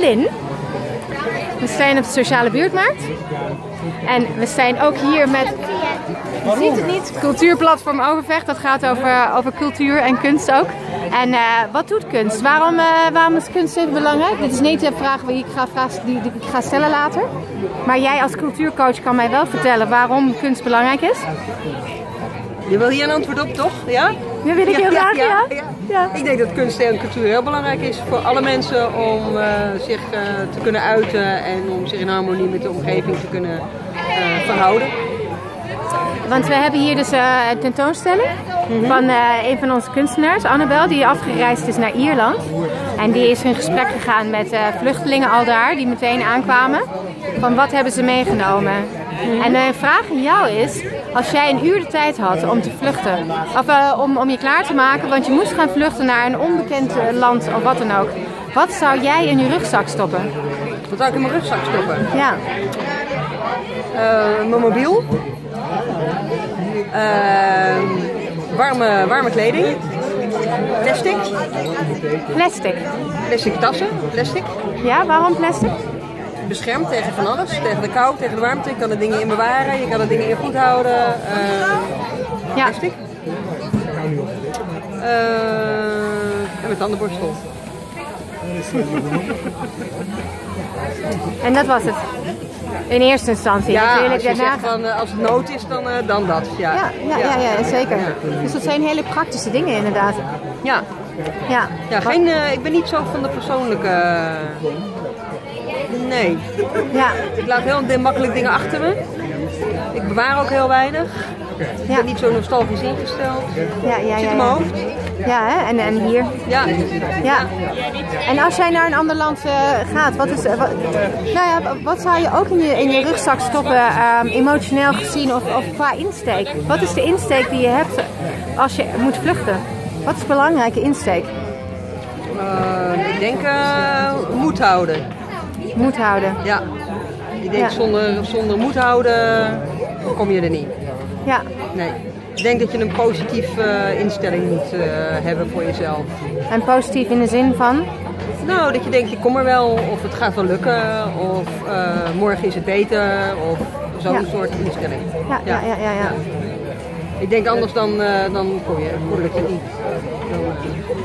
We zijn op de sociale buurtmarkt. En we zijn ook hier met, ziet het niet, cultuurplatform Overvecht. Dat gaat over, over cultuur en kunst ook. En eh, wat doet kunst? Waarom, eh, waarom is kunst even belangrijk? Dit is niet de vraag die ik ga, vraag, die, die ik ga stellen later. Maar jij als cultuurcoach kan mij wel vertellen waarom kunst belangrijk is. Je wil hier een antwoord op, toch? Ja? Ja, wil ik heel graag, ja. ja. Ik denk dat kunst en cultuur heel belangrijk is voor alle mensen om uh, zich uh, te kunnen uiten en om zich in harmonie met de omgeving te kunnen uh, verhouden. Want we hebben hier dus een tentoonstelling mm -hmm. van een van onze kunstenaars, Annabel, die afgereisd is naar Ierland. En die is in gesprek gegaan met vluchtelingen al daar, die meteen aankwamen. Van wat hebben ze meegenomen? -hmm. En mijn vraag aan jou is, als jij een uur de tijd had om te vluchten, of uh, om, om je klaar te maken, want je moest gaan vluchten naar een onbekend land of wat dan ook. Wat zou jij in je rugzak stoppen? Wat zou ik in mijn rugzak stoppen? Ja. Uh, mijn mobiel. Uh, warme, warme kleding. Plastic. Plastic. Plastic tassen. Plastic. Ja, waarom plastic? Beschermt tegen van alles. Tegen de kou, tegen de warmte. Je kan er dingen in bewaren, je kan er dingen in goed houden. Uh, ja. Plastic. Uh, en met tandenborstel. en dat was het? In eerste instantie ja, natuurlijk. Als, van, uh, als het nood is, dan, uh, dan dat. Ja, ja, ja, ja, ja zeker. Dus dat zijn hele praktische dingen inderdaad. Ja. Ja. ja geen, uh, ik ben niet zo van de persoonlijke... Nee. Ja. Ik laat heel makkelijk dingen achter me. Ik bewaar ook heel weinig. Ik ben niet zo nostalgisch ingesteld. Ja, ja, Zit ja. in mijn hoofd. Ja, hè? En, en hier. Ja. Ja. En als jij naar een ander land uh, gaat, wat, is, uh, wat, nou ja, wat zou je ook in je, in je rugzak stoppen, um, emotioneel gezien of, of qua insteek? Wat is de insteek die je hebt als je moet vluchten? Wat is belangrijke insteek? Uh, ik denk moed houden. Moed houden. Ja. Ik denk Ja. zonder, zonder moed houden kom je er niet. Ja. Nee. Ik denk dat je een positieve instelling moet uh, hebben voor jezelf. En positief in de zin van? Nou, dat je denkt, ik kom er wel, of het gaat wel lukken, of uh, morgen is het beter, of zo'n Ja. soort instelling. Ja, ja, ja, ja. ja. Ik denk anders dan, uh, dan kom je, het niet. Dan,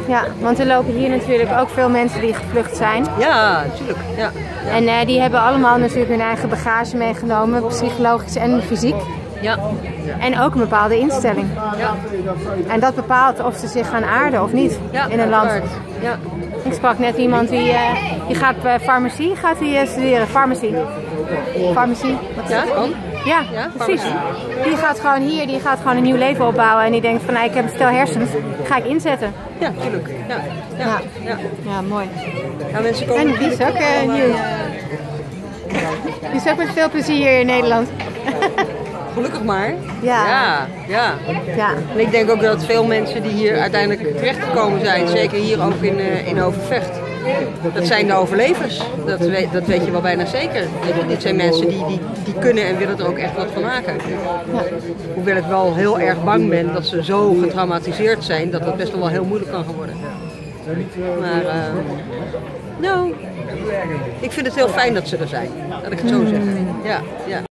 Ja, want er lopen hier natuurlijk ook veel mensen die gevlucht zijn. ja, natuurlijk. Ja. En uh, die hebben allemaal natuurlijk hun eigen bagage meegenomen, psychologisch en fysiek. Ja. En ook een bepaalde instelling. Ja. En dat bepaalt of ze zich gaan aarden of niet Ja, in een land. Ja. Ik sprak net iemand die, uh, die gaat uh, farmacie gaat die, studeren. Farmacie. Farmacie. Wat is Ja, dat? kan. Ja, Ja, precies. Die gaat gewoon hier, die gaat gewoon een nieuw leven opbouwen. En die denkt van, nou, ik heb een stel hersens, ga ik inzetten. Ja, tuurlijk. Ja. Ja. Ja. Ja. Mooi. Ja, mensen komen En die is ook eh, hier. Die is ook met veel plezier hier in Nederland. Gelukkig maar. Ja. Ja, ja. Ja, En ik denk ook dat veel mensen die hier uiteindelijk terechtgekomen zijn, zeker hier ook in, uh, in Overvecht, dat zijn de overlevers. Dat weet, dat weet je wel bijna zeker. Dit, zijn mensen die, die, die kunnen en willen er ook echt wat van maken. Hoewel ik wel heel erg bang ben dat ze zo getraumatiseerd zijn dat het best wel heel moeilijk kan gaan worden. Maar, uh, nou, ik vind het heel fijn dat ze er zijn. Dat ik het zo zeg. Ja, ja.